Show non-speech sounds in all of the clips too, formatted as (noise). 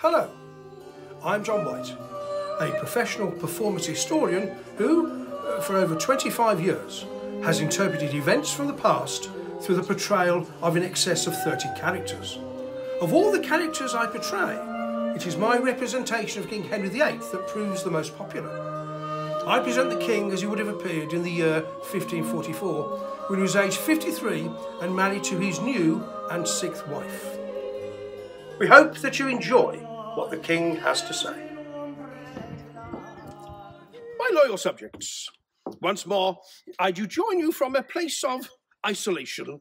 Hello, I'm John White, a professional performance historian who, uh, for over 25 years, has interpreted events from the past through the portrayal of in excess of 30 characters. Of all the characters I portray, it is my representation of King Henry VIII that proves the most popular. I present the king as he would have appeared in the year 1544, when he was aged 53 and married to his new and sixth wife. We hope that you enjoy what the King has to say. My loyal subjects, once more, I do join you from a place of isolation,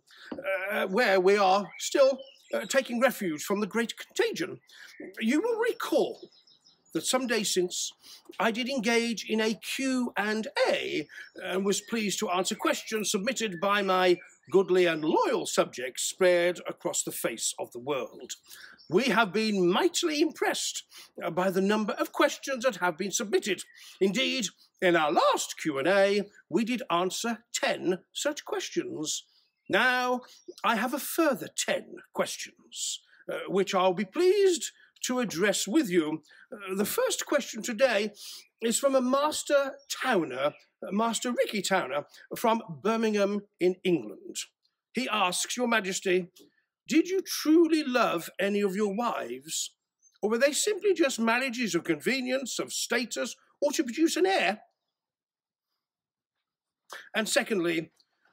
uh, where we are still uh, taking refuge from the great contagion. You will recall that some days since I did engage in a Q&A and was pleased to answer questions submitted by my goodly and loyal subjects spread across the face of the world. We have been mightily impressed uh, by the number of questions that have been submitted. Indeed, in our last Q&A, we did answer 10 such questions. Now, I have a further 10 questions, uh, which I'll be pleased to address with you. Uh, the first question today is from a Master Towner, uh, Master Ricky Towner, from Birmingham in England. He asks, Your Majesty, did you truly love any of your wives? Or were they simply just marriages of convenience, of status, or to produce an heir? And secondly,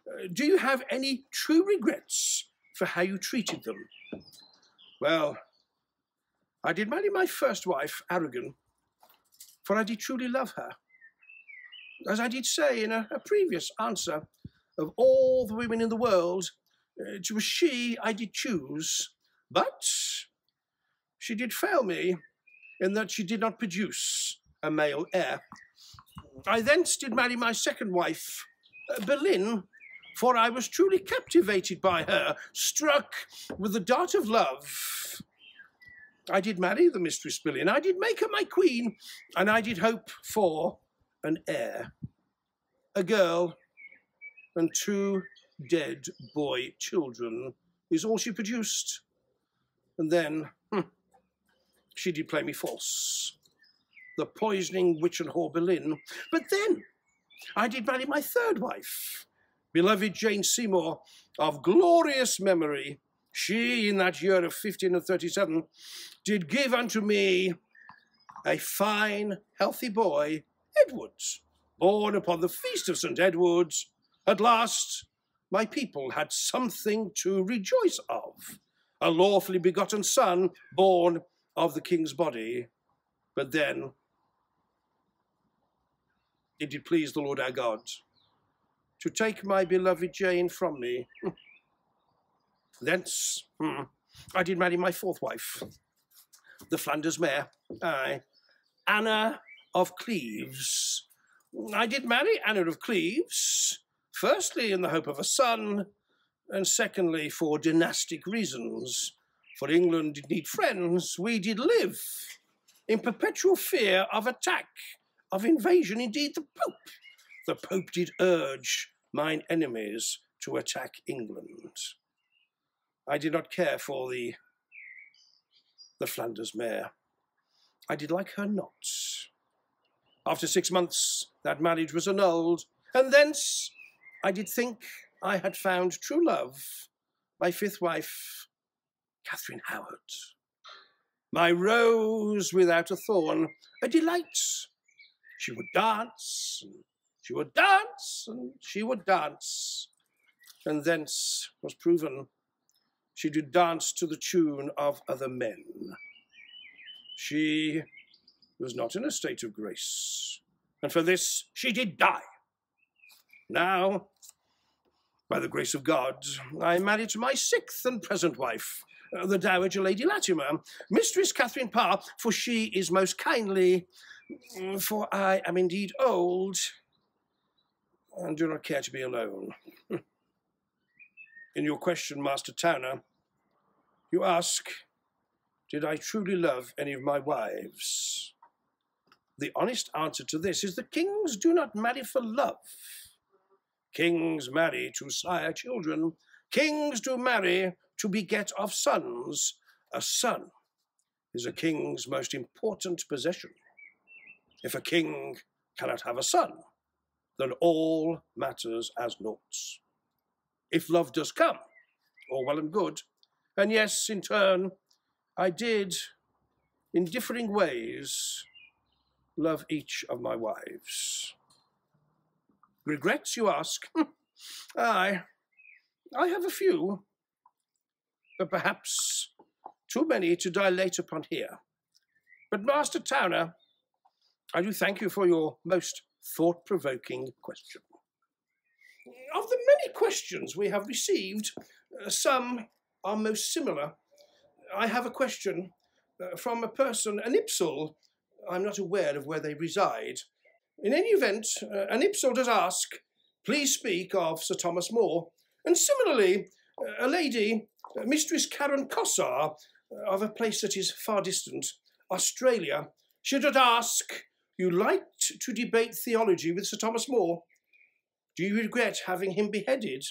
uh, do you have any true regrets for how you treated them? Well, I did marry my first wife, Aragon, for I did truly love her. As I did say in a, a previous answer, of all the women in the world, it was she I did choose, but she did fail me in that she did not produce a male heir. I thence did marry my second wife, uh, Boleyn, for I was truly captivated by her, struck with the dart of love. I did marry the Mistress Boleyn, I did make her my queen, and I did hope for an heir, a girl and two dead boy children is all she produced. And then hmm, she did play me false. The poisoning witch and whore Boleyn. But then I did marry my third wife, beloved Jane Seymour, of glorious memory. She, in that year of 1537, did give unto me a fine, healthy boy, Edwards, born upon the feast of St. Edward's. At last, my people had something to rejoice of, a lawfully begotten son born of the king's body. But then it did please the Lord our God to take my beloved Jane from me. (laughs) Thence hmm, I did marry my fourth wife, the Flanders mare, aye, Anna of Cleves. I did marry Anna of Cleves, Firstly, in the hope of a son, and secondly, for dynastic reasons. For England did need friends, we did live in perpetual fear of attack, of invasion. Indeed, the Pope, the Pope did urge mine enemies to attack England. I did not care for the, the Flanders mare. I did like her not. After six months, that marriage was annulled, and thence I did think I had found true love, my fifth wife, Catherine Howard. My rose without a thorn, a delight. She would dance, she would dance, and she would dance. And thence was proven she did dance to the tune of other men. She was not in a state of grace, and for this she did die. Now, by the grace of God, I married to my sixth and present wife, uh, the Dowager Lady Latimer, Mistress Catherine Parr, for she is most kindly, mm, for I am indeed old and do not care to be alone. (laughs) In your question, Master Towner, you ask, did I truly love any of my wives? The honest answer to this is that kings do not marry for love. Kings marry to sire children. Kings do marry to beget of sons. A son is a king's most important possession. If a king cannot have a son, then all matters as naught. If love does come, all well and good. And yes, in turn, I did, in differing ways, love each of my wives. Regrets, you ask? Aye, I have a few, but perhaps too many to dilate upon here. But, Master Towner, I do thank you for your most thought provoking question. Of the many questions we have received, uh, some are most similar. I have a question uh, from a person, an Ipsel. I'm not aware of where they reside. In any event, uh, an Ipsel does ask, please speak of Sir Thomas More. And similarly, a lady, uh, Mistress Karen Cossar, uh, of a place that is far distant, Australia, should ask, you liked to debate theology with Sir Thomas More. Do you regret having him beheaded?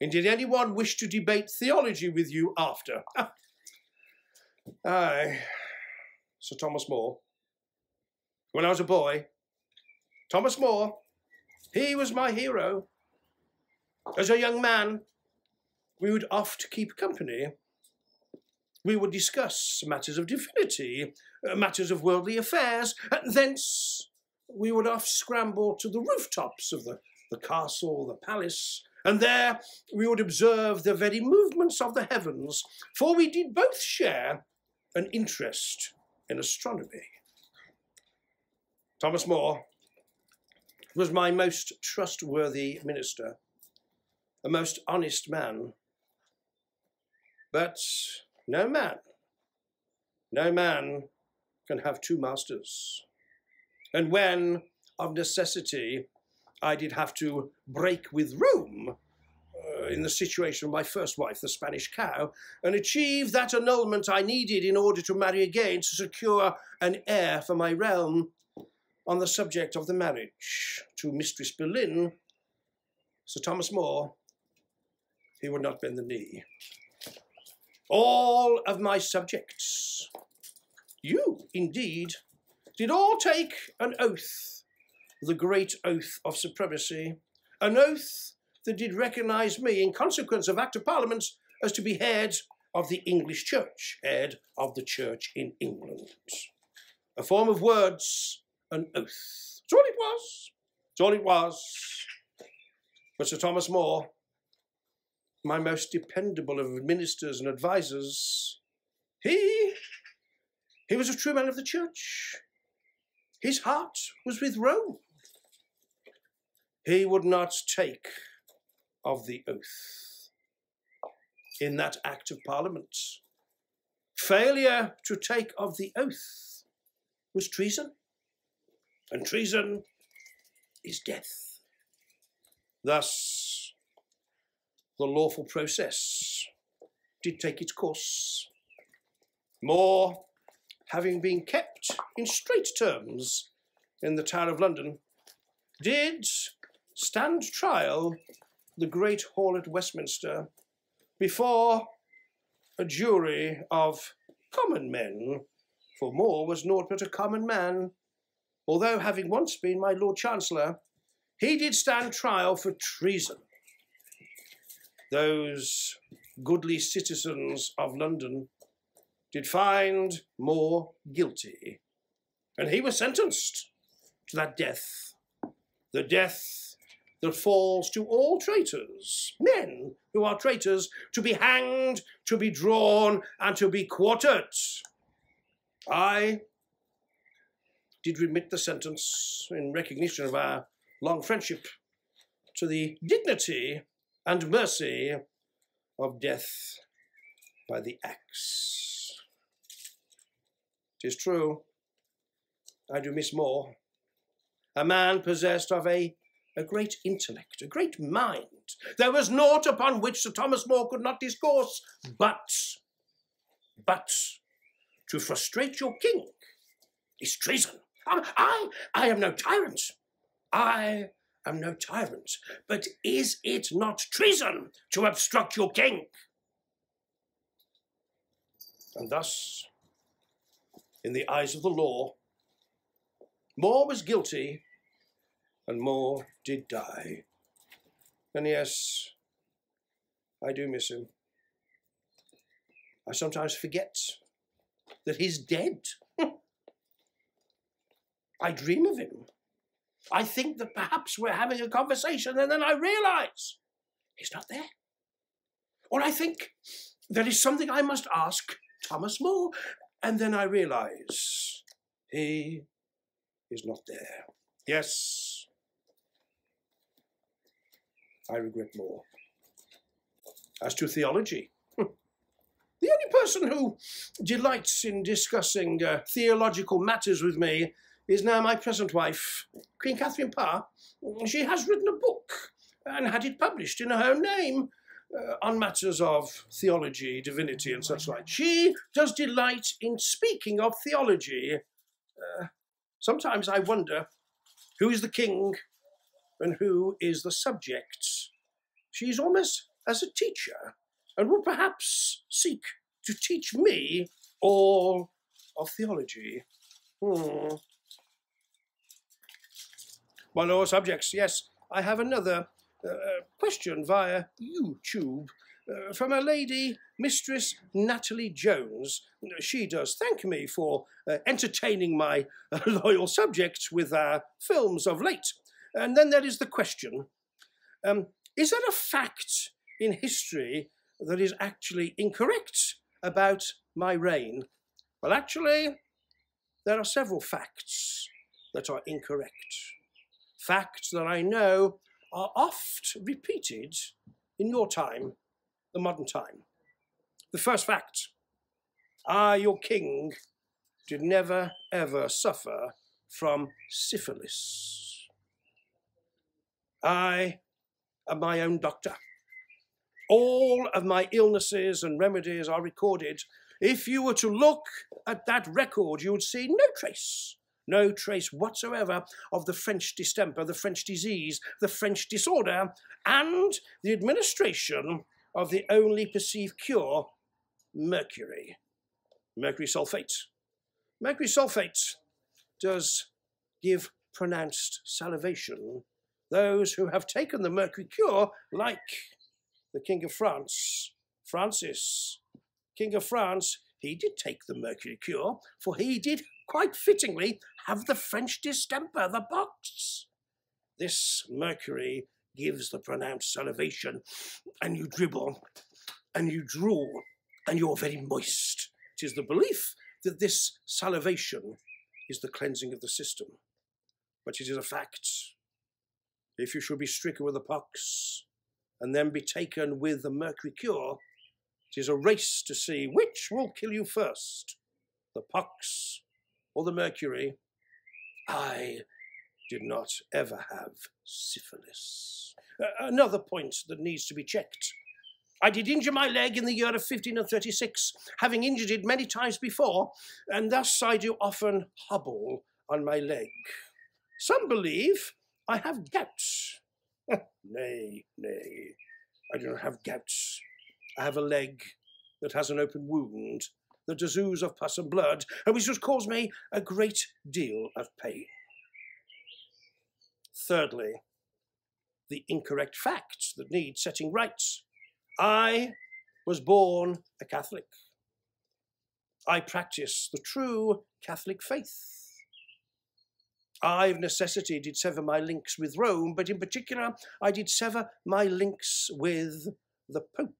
And did anyone wish to debate theology with you after? (laughs) Aye, Sir Thomas More. When I was a boy, Thomas More, he was my hero. As a young man, we would oft keep company. We would discuss matters of divinity, uh, matters of worldly affairs, and thence we would oft scramble to the rooftops of the, the castle, the palace, and there we would observe the very movements of the heavens, for we did both share an interest in astronomy. Thomas More was my most trustworthy minister, a most honest man. But no man, no man can have two masters. And when, of necessity, I did have to break with Rome uh, in the situation of my first wife, the Spanish cow, and achieve that annulment I needed in order to marry again to secure an heir for my realm on the subject of the marriage to Mistress Boleyn, Sir Thomas More, he would not bend the knee. All of my subjects, you indeed, did all take an oath, the great oath of supremacy, an oath that did recognise me in consequence of Act of Parliament as to be head of the English Church, head of the Church in England. A form of words an oath. That's all it was. That's all it was. But Sir Thomas More, my most dependable of ministers and advisers, he, he was a true man of the church. His heart was with Rome. He would not take of the oath in that Act of Parliament. Failure to take of the oath was treason and treason is death. Thus, the lawful process did take its course. More, having been kept in straight terms in the Tower of London, did stand trial the Great Hall at Westminster before a jury of common men, for More was naught but a common man, although having once been my Lord Chancellor, he did stand trial for treason. Those goodly citizens of London did find More guilty, and he was sentenced to that death, the death that falls to all traitors, men who are traitors, to be hanged, to be drawn, and to be quartered. I did remit the sentence in recognition of our long friendship to the dignity and mercy of death by the axe. Tis true, I do miss more. A man possessed of a, a great intellect, a great mind. There was naught upon which Sir Thomas More could not discourse, but, but, to frustrate your king is treason. I, I am no tyrant. I am no tyrant. But is it not treason to obstruct your king? And thus, in the eyes of the law. More was guilty, and more did die. And yes, I do miss him. I sometimes forget that he's dead. I dream of him. I think that perhaps we're having a conversation, and then I realize he's not there. Or I think there is something I must ask Thomas More, and then I realize he is not there. Yes, I regret more. As to theology, the only person who delights in discussing uh, theological matters with me is now my present wife, Queen Catherine Parr. She has written a book and had it published in her own name uh, on matters of theology, divinity, and such like. She does delight in speaking of theology. Uh, sometimes I wonder who is the king and who is the subject. She is almost as a teacher and will perhaps seek to teach me all of theology. Hmm. One of subjects, yes. I have another uh, question via YouTube uh, from a lady, Mistress Natalie Jones. She does thank me for uh, entertaining my uh, (laughs) loyal subjects with our films of late. And then there is the question um, Is there a fact in history that is actually incorrect about my reign? Well, actually, there are several facts that are incorrect facts that I know are oft repeated in your time, the modern time. The first fact I, your king, did never ever suffer from syphilis. I am my own doctor. All of my illnesses and remedies are recorded. If you were to look at that record, you would see no trace no trace whatsoever of the French distemper, the French disease, the French disorder, and the administration of the only perceived cure, mercury, mercury sulfate. Mercury sulfate does give pronounced salivation. Those who have taken the mercury cure, like the King of France, Francis, King of France, he did take the mercury cure, for he did quite fittingly have the French distemper, the pox. This mercury gives the pronounced salivation, and you dribble, and you drool, and you're very moist. It is the belief that this salivation is the cleansing of the system. But it is a fact. If you should be stricken with the pox, and then be taken with the mercury cure, it is a race to see which will kill you first, the pox or the mercury. I did not ever have syphilis. Uh, another point that needs to be checked. I did injure my leg in the year of 1536, having injured it many times before, and thus I do often hobble on my leg. Some believe I have gout. (laughs) nay, nay, I do not have gout. I have a leg that has an open wound, does ooze of pus and blood, and which has caused me a great deal of pain. Thirdly, the incorrect facts that need setting right. I was born a Catholic. I practice the true Catholic faith. I, of necessity, did sever my links with Rome, but in particular, I did sever my links with the Pope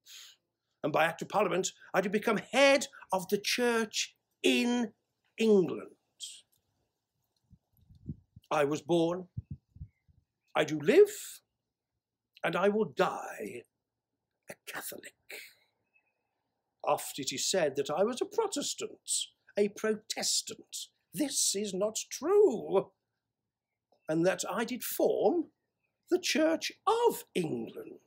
and by Act of Parliament, I did become head of the church in England. I was born, I do live, and I will die a Catholic. Oft it is said that I was a Protestant, a Protestant. This is not true. And that I did form the Church of England.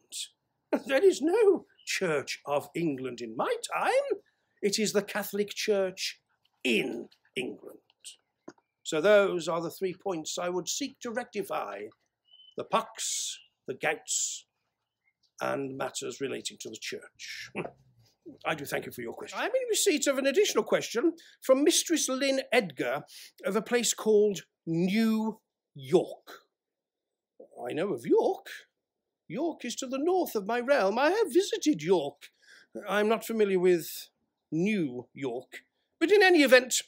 (laughs) There is no Church of England in my time. It is the Catholic Church in England. So those are the three points I would seek to rectify the pox, the gouts, and matters relating to the church. (laughs) I do thank you for your question. I'm in receipt of an additional question from Mistress Lynn Edgar of a place called New York. I know of York. York is to the north of my realm. I have visited York. I'm not familiar with New York. But in any event,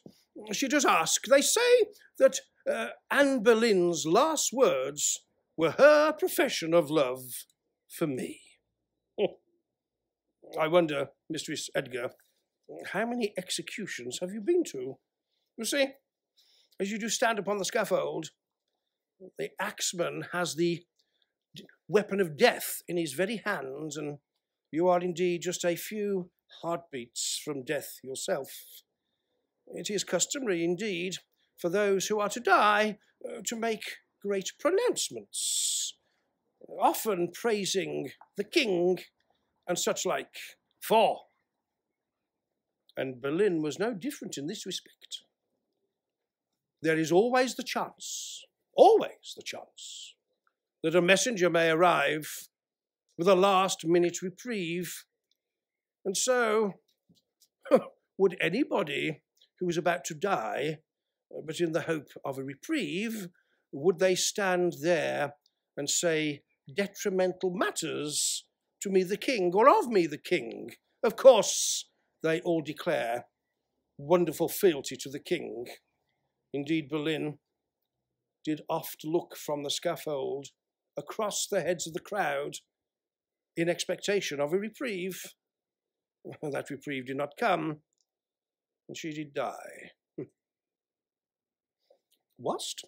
she does ask. They say that uh, Anne Boleyn's last words were her profession of love for me. I wonder, Mistress Edgar, how many executions have you been to? You see, as you do stand upon the scaffold, the axeman has the weapon of death in his very hands, and you are indeed just a few heartbeats from death yourself. It is customary indeed for those who are to die uh, to make great pronouncements, often praising the king and such like. For, Anne Boleyn was no different in this respect, there is always the chance, always the chance, that a messenger may arrive with a last minute reprieve. And so, (laughs) would anybody who was about to die, uh, but in the hope of a reprieve, would they stand there and say detrimental matters to me the king, or of me the king. Of course, they all declare wonderful fealty to the king. Indeed, Boleyn did oft look from the scaffold across the heads of the crowd in expectation of a reprieve. Well, That reprieve did not come, and she did die. Whilst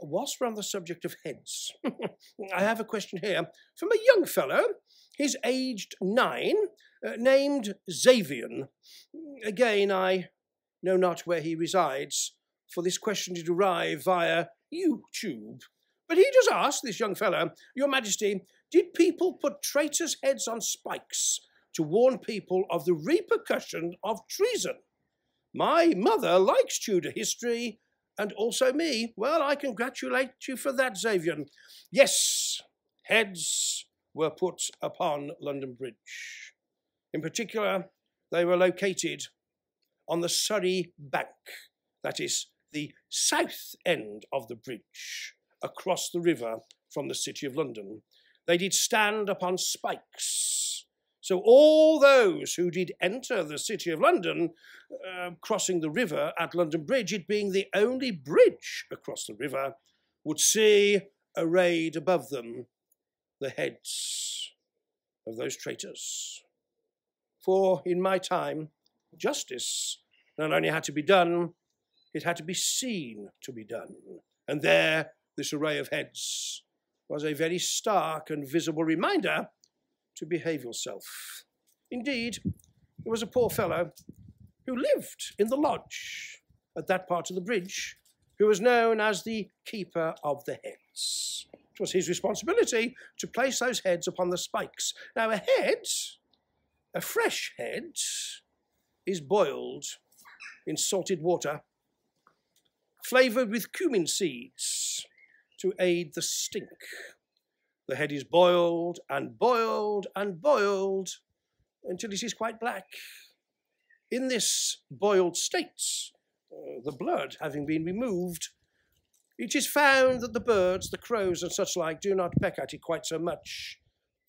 whilst we're on the subject of heads, (laughs) I have a question here from a young fellow. He's aged nine, uh, named Xavier. Again, I know not where he resides, for this question did arrive via YouTube. But he just asked this young fellow, Your Majesty, did people put traitors' heads on spikes to warn people of the repercussion of treason? My mother likes Tudor history and also me. Well, I congratulate you for that, Xavier. Yes, heads were put upon London Bridge. In particular, they were located on the Surrey Bank, that is, the south end of the bridge, across the river from the City of London. They did stand upon spikes so all those who did enter the City of London, uh, crossing the river at London Bridge, it being the only bridge across the river, would see arrayed above them the heads of those traitors. For in my time, justice not only had to be done, it had to be seen to be done. And there, this array of heads was a very stark and visible reminder to behave yourself. Indeed, there was a poor fellow who lived in the lodge at that part of the bridge, who was known as the keeper of the heads. It was his responsibility to place those heads upon the spikes. Now, a head, a fresh head, is boiled in salted water, flavoured with cumin seeds to aid the stink the head is boiled and boiled and boiled until it is quite black. In this boiled state, uh, the blood having been removed, it is found that the birds, the crows and such like, do not peck at it quite so much.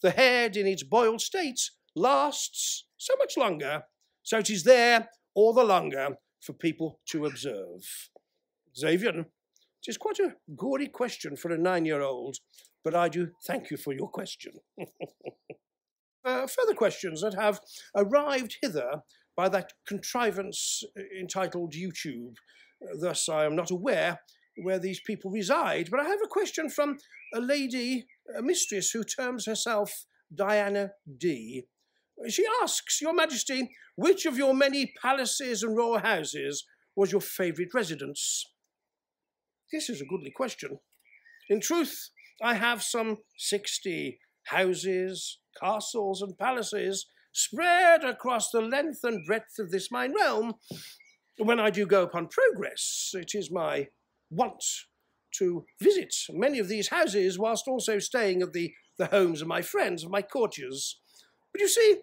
The head in its boiled state lasts so much longer, so it is there all the longer for people to observe. Xavier, it is quite a gory question for a nine-year-old, but I do thank you for your question. (laughs) uh, further questions that have arrived hither by that contrivance uh, entitled YouTube. Uh, thus, I am not aware where these people reside, but I have a question from a lady, a mistress, who terms herself Diana D. She asks, Your Majesty, which of your many palaces and royal houses was your favourite residence? This is a goodly question. In truth, I have some 60 houses, castles, and palaces spread across the length and breadth of this mine realm. When I do go upon progress, it is my want to visit many of these houses whilst also staying at the, the homes of my friends, of my courtiers. But you see,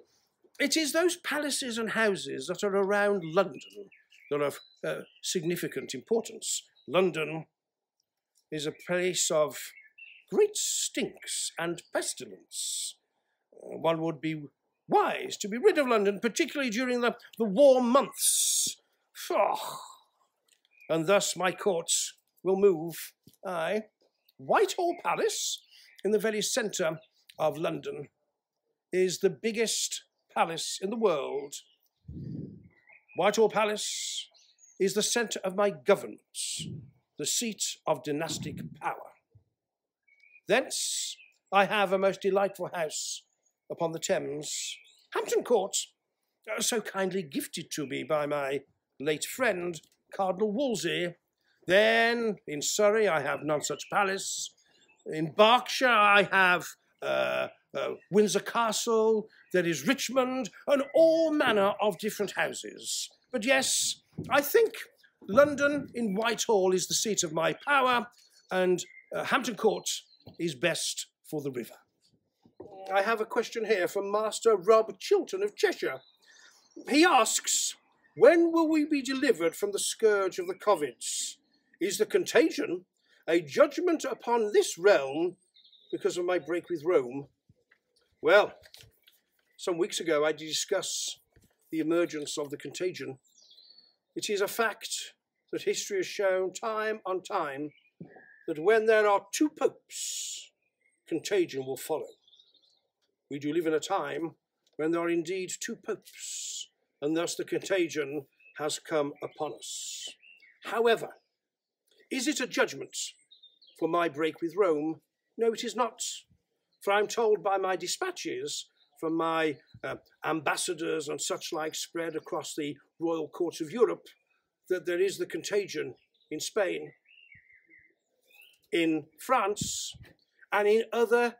it is those palaces and houses that are around London that are of uh, significant importance. London is a place of great stinks and pestilence. One would be wise to be rid of London, particularly during the, the warm months. Oh. And thus my courts will move, aye, Whitehall Palace, in the very centre of London, is the biggest palace in the world. Whitehall Palace is the centre of my government, the seat of dynastic power. Thence I have a most delightful house upon the Thames, Hampton Court, uh, so kindly gifted to me by my late friend, Cardinal Wolsey. Then in Surrey I have Nonsuch Palace. In Berkshire I have uh, uh, Windsor Castle, there is Richmond, and all manner of different houses. But yes, I think London in Whitehall is the seat of my power, and uh, Hampton Court is best for the river. I have a question here from Master Rob Chilton of Cheshire. He asks, when will we be delivered from the scourge of the Covids? Is the contagion a judgment upon this realm because of my break with Rome? Well, some weeks ago I discussed the emergence of the contagion. It is a fact that history has shown time on time that when there are two popes, contagion will follow. We do live in a time when there are indeed two popes, and thus the contagion has come upon us. However, is it a judgment for my break with Rome? No, it is not. For I'm told by my dispatches from my uh, ambassadors and such like spread across the royal courts of Europe that there is the contagion in Spain, in France, and in other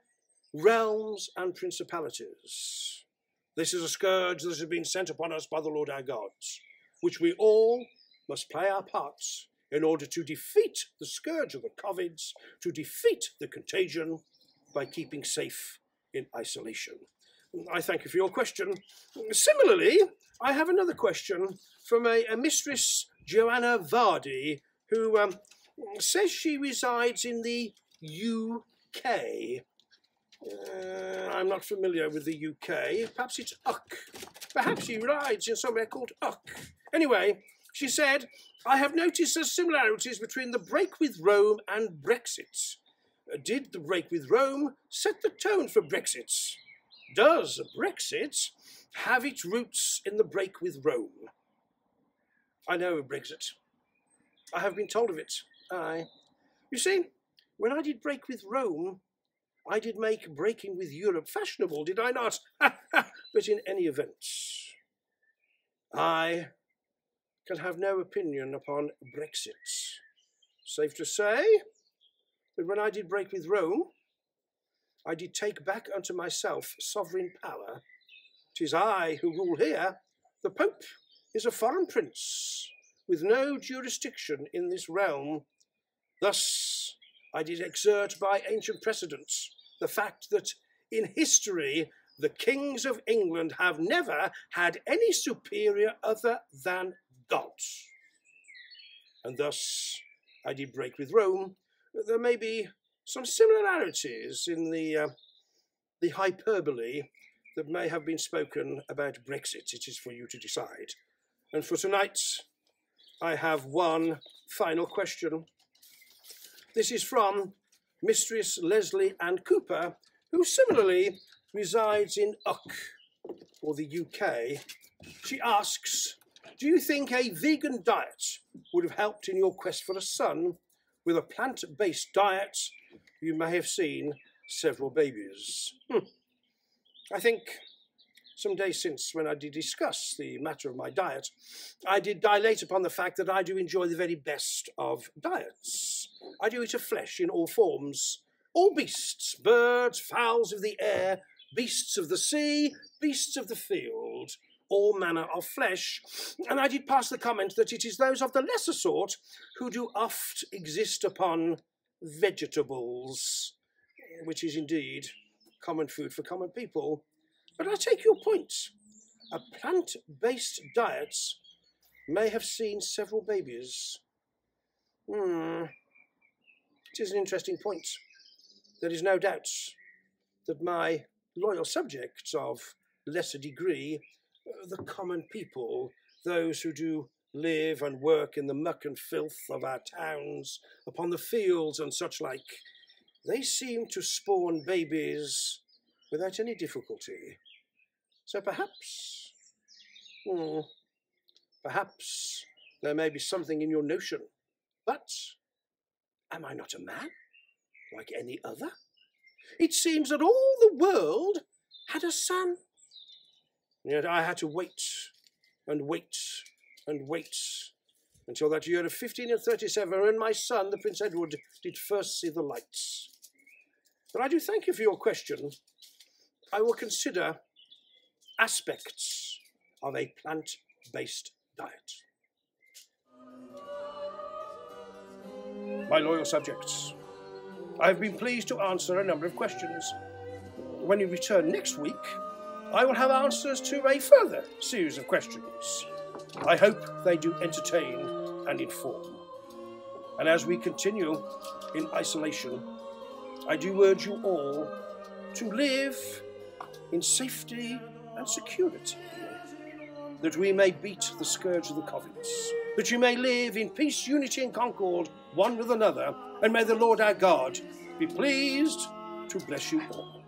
realms and principalities. This is a scourge that has been sent upon us by the Lord our God, which we all must play our parts in order to defeat the scourge of the COVIDs, to defeat the contagion by keeping safe in isolation. I thank you for your question. Similarly, I have another question from a, a mistress, Joanna Vardy, who um, says she resides in the UK. Uh, I'm not familiar with the UK. Perhaps it's Uck. Perhaps she rides in somewhere called Uck. Anyway, she said, I have noticed the similarities between the break with Rome and Brexit. Uh, did the break with Rome set the tone for Brexit? Does Brexit have its roots in the break with Rome? I know of Brexit. I have been told of it. I. You see, when I did break with Rome, I did make breaking with Europe fashionable, did I not? (laughs) but in any event, I can have no opinion upon Brexit. Safe to say that when I did break with Rome, I did take back unto myself sovereign power. Tis I who rule here. The Pope is a foreign prince with no jurisdiction in this realm. Thus I did exert by ancient precedents the fact that in history the kings of England have never had any superior other than God. And thus I did break with Rome. There may be some similarities in the, uh, the hyperbole that may have been spoken about Brexit. It is for you to decide. And for tonight, I have one final question. This is from Mistress Leslie Ann Cooper, who similarly resides in Uck, or the UK. She asks, do you think a vegan diet would have helped in your quest for a son? With a plant-based diet, you may have seen several babies. Hmm. I think some days since when I did discuss the matter of my diet, I did dilate upon the fact that I do enjoy the very best of diets. I do eat of flesh in all forms, all beasts, birds, fowls of the air, beasts of the sea, beasts of the field, all manner of flesh. And I did pass the comment that it is those of the lesser sort who do oft exist upon vegetables, which is indeed common food for common people. But I take your point. a plant-based diet may have seen several babies. Hmm. It is an interesting point. There is no doubt that my loyal subjects of lesser degree, uh, the common people, those who do live and work in the muck and filth of our towns, upon the fields and such like, they seem to spawn babies without any difficulty. So perhaps, hmm, perhaps there may be something in your notion. But am I not a man, like any other? It seems that all the world had a son. Yet I had to wait and wait and wait until that year of 1537 when my son, the Prince Edward, did first see the lights. But I do thank you for your question. I will consider aspects of a plant-based diet. My loyal subjects, I have been pleased to answer a number of questions. When you return next week, I will have answers to a further series of questions. I hope they do entertain and inform. And as we continue in isolation, I do urge you all to live in safety and security, that we may beat the scourge of the Covid, that you may live in peace, unity, and concord one with another, and may the Lord our God be pleased to bless you all.